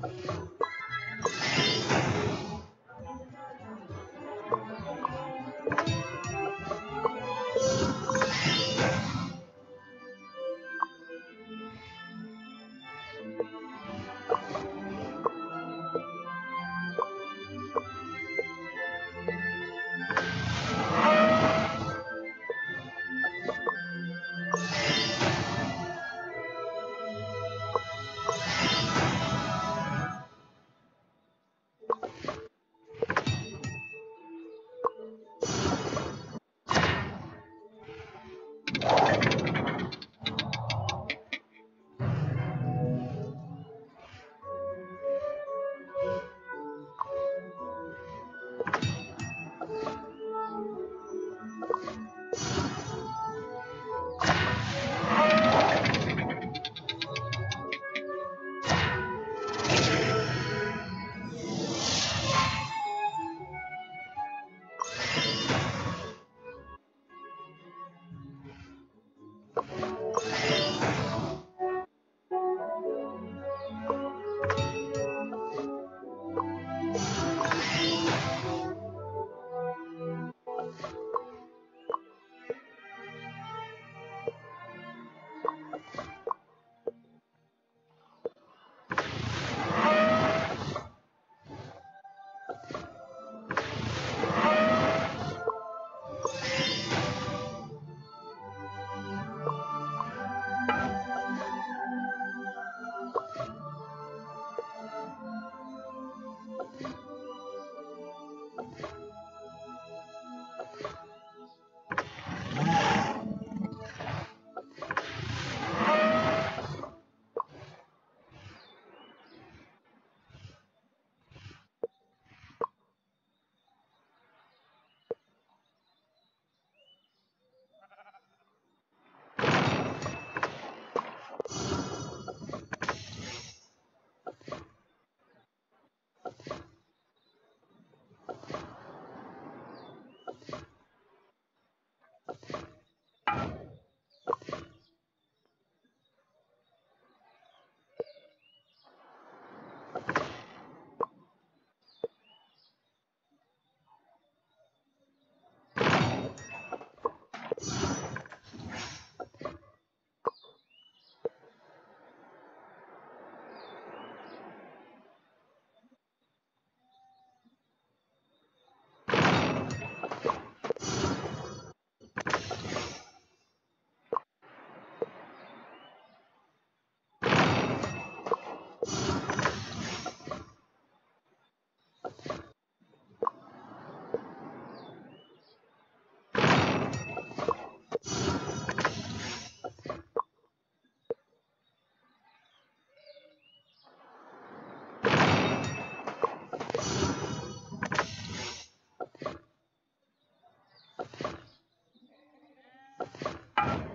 Thank you. Thank you.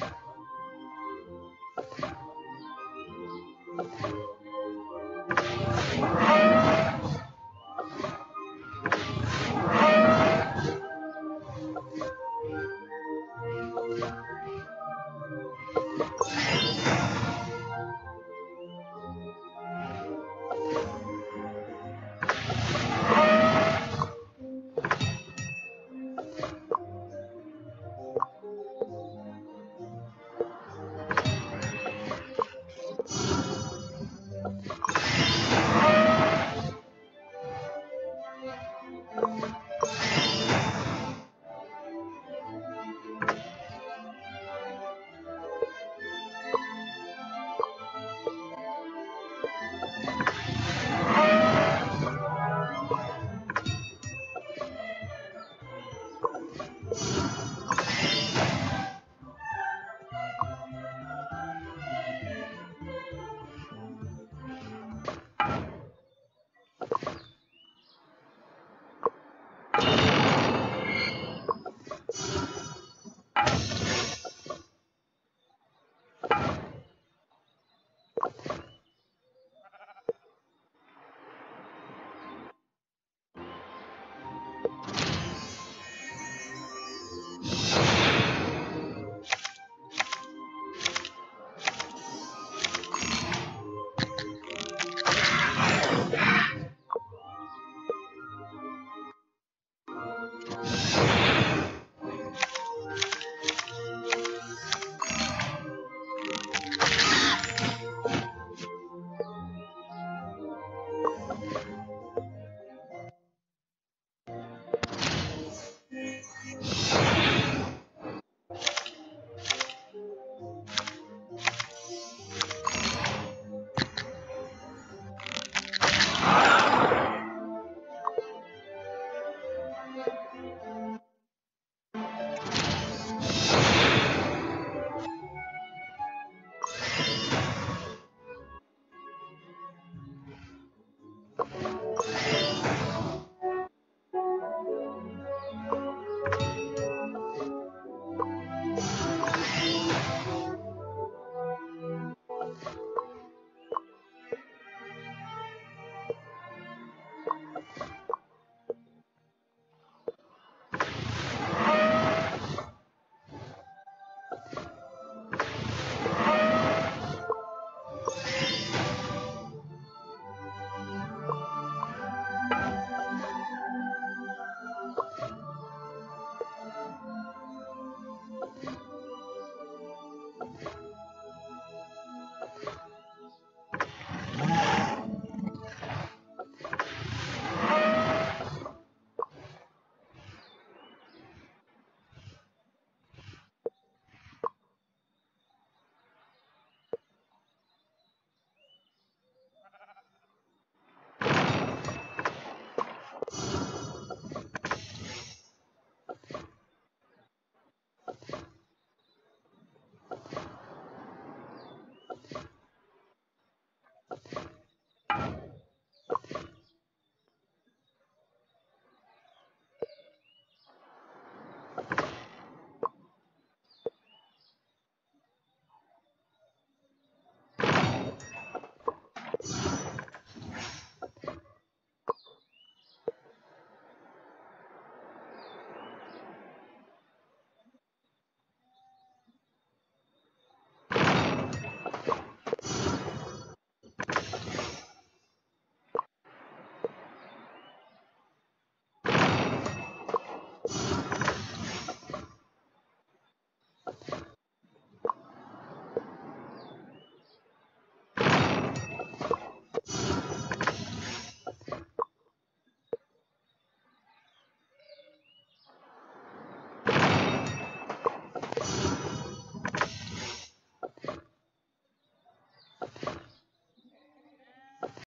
Gracias.